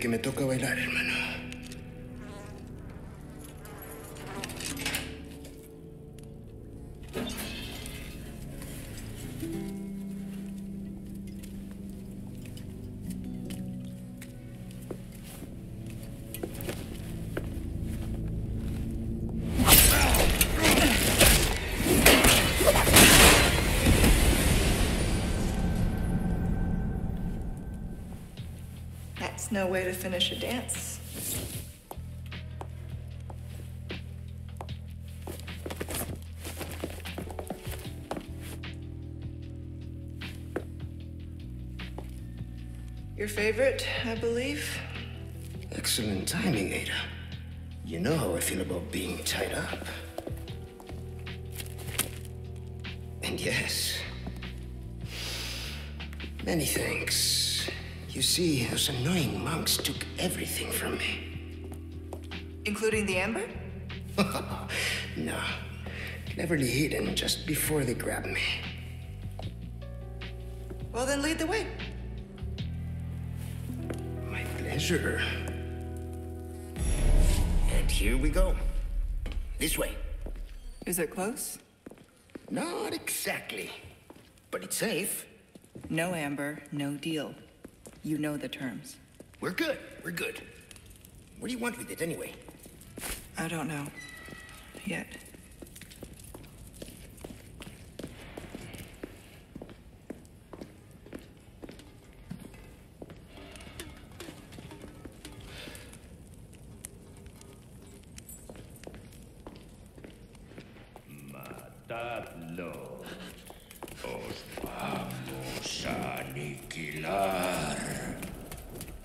Que me toca bailar, hermano. No way to finish a dance. Your favorite, I believe? Excellent timing, Ada. You know how I feel about being tied up. And yes, many thanks. You see, those annoying monks took everything from me. Including the amber? no, cleverly hidden just before they grabbed me. Well, then lead the way. My pleasure. And here we go. This way. Is it close? Not exactly. But it's safe. No amber, no deal. You know the terms. We're good. We're good. What do you want with it anyway? I don't know. Yet. Matadlo. Os vamos a aniquilar.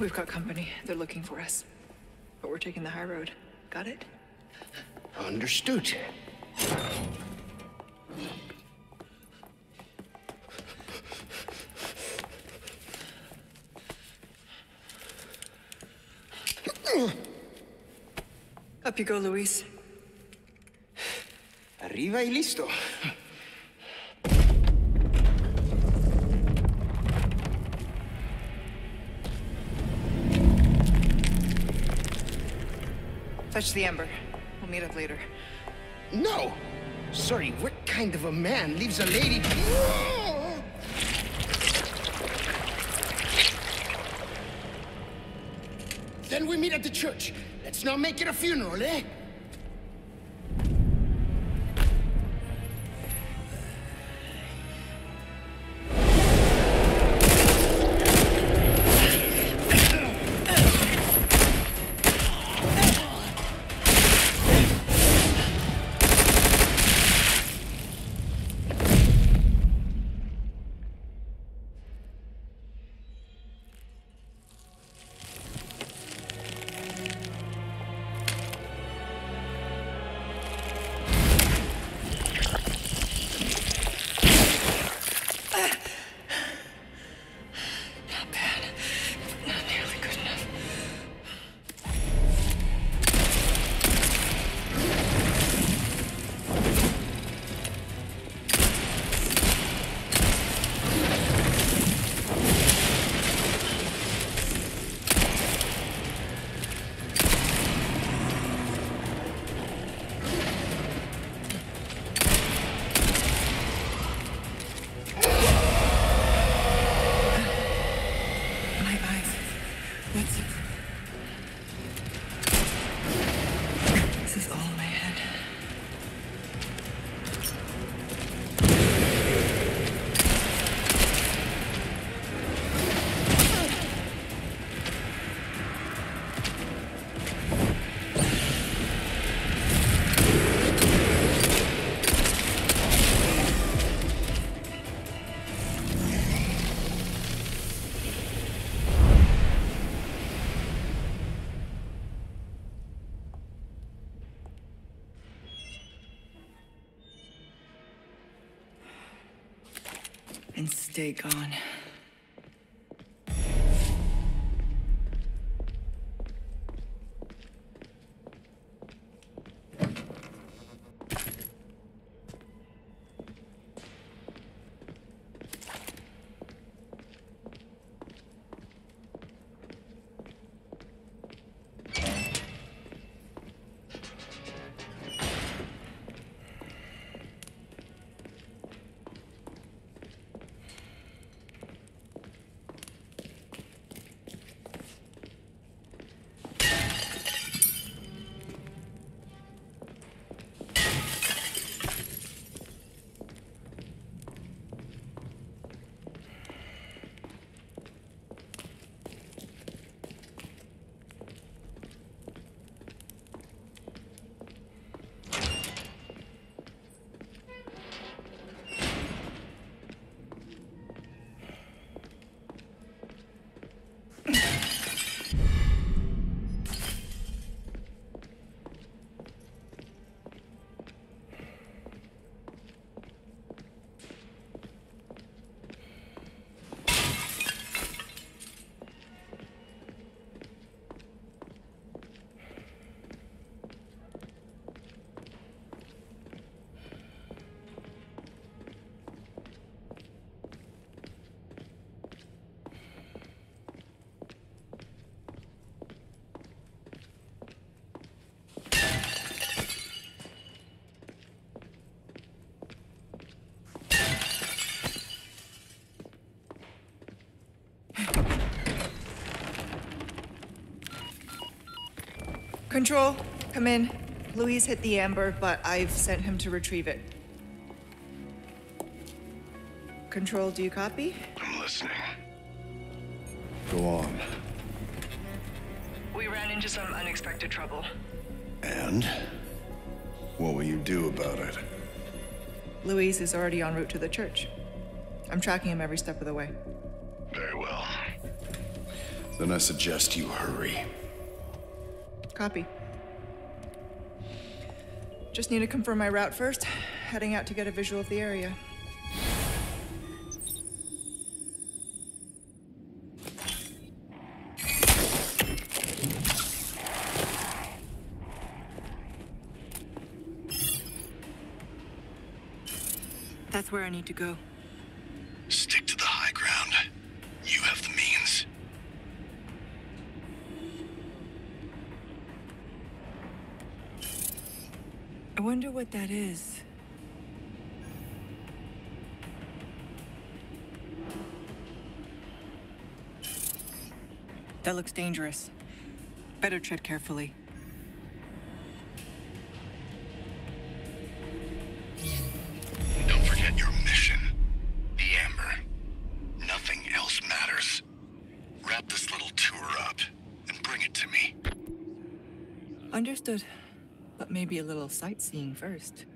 We've got company. They're looking for us. But we're taking the high road. Got it? Understood. Up you go, Luis. Arriva y listo. Fetch the amber. We'll meet up later. No! Sorry, what kind of a man leaves a lady... Then we meet at the church. Let's not make it a funeral, eh? This is all in And stay gone. Control, come in. Luis hit the amber, but I've sent him to retrieve it. Control, do you copy? I'm listening. Go on. We ran into some unexpected trouble. And? What will you do about it? Luis is already en route to the church. I'm tracking him every step of the way. Very well. Then I suggest you hurry. Copy. Just need to confirm my route first. Heading out to get a visual of the area. That's where I need to go. I wonder what that is. That looks dangerous. Better tread carefully. Don't forget your mission. The Amber. Nothing else matters. Wrap this little tour up and bring it to me. Understood. Maybe a little sightseeing first.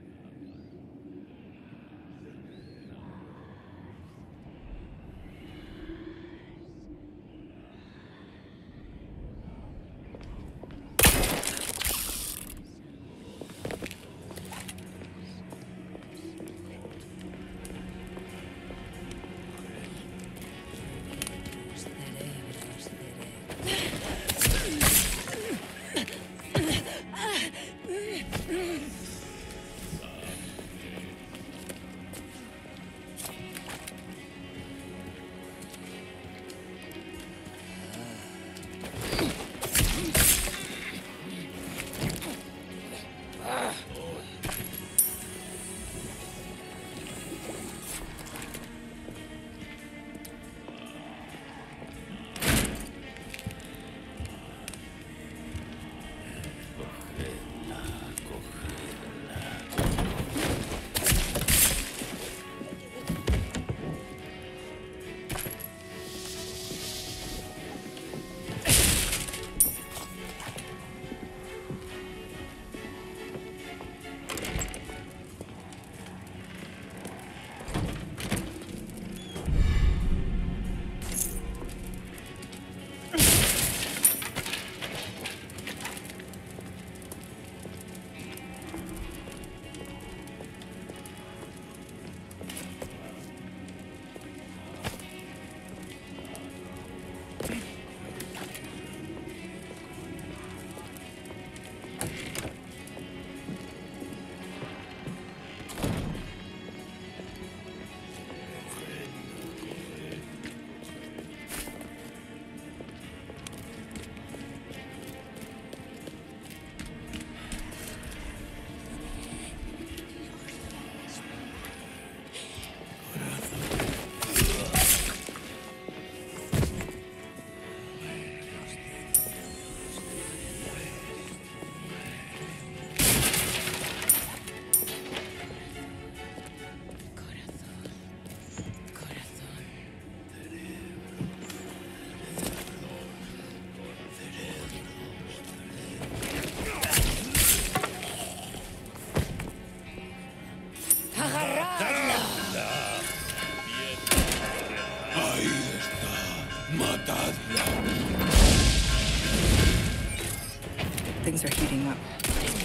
Things are heating up.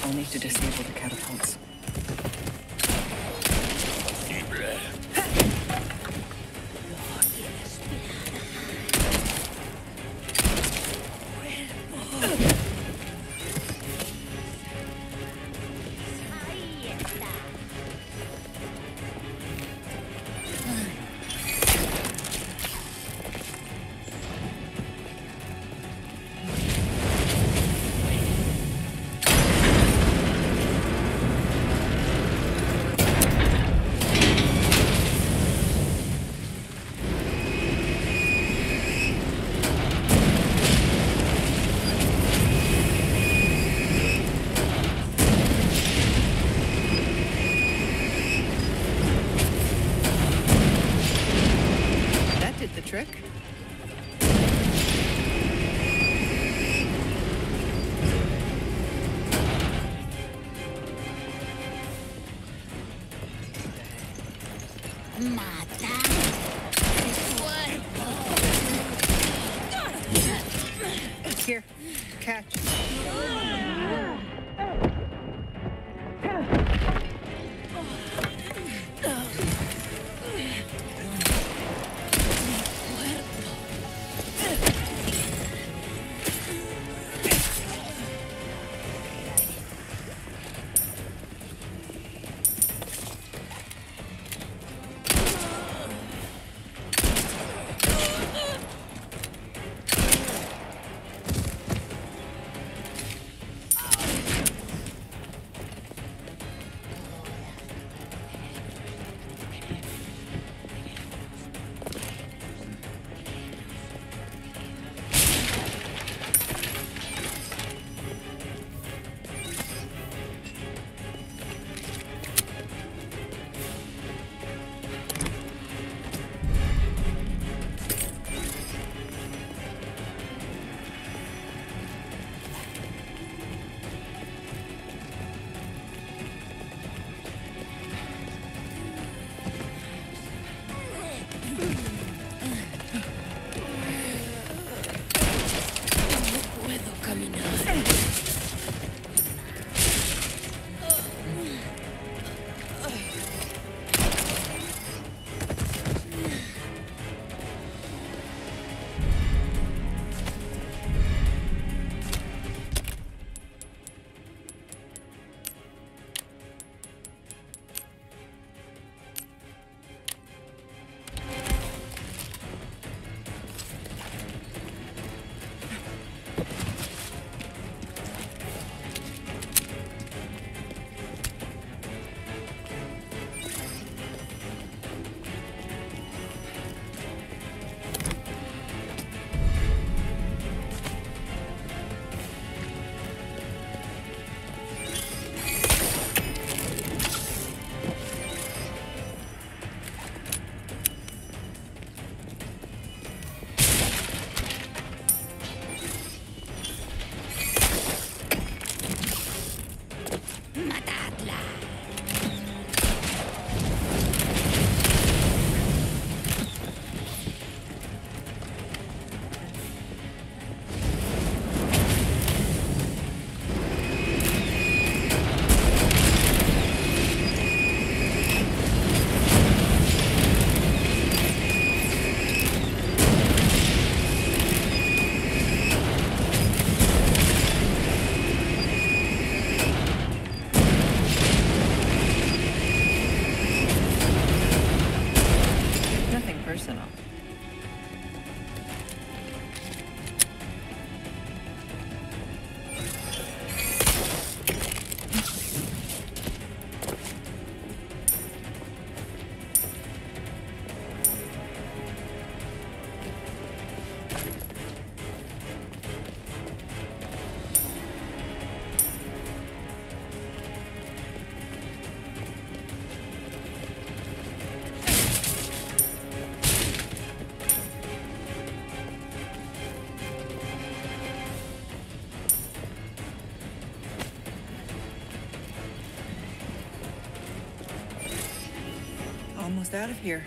I'll need to disable the catapults. Nice. Almost out of here.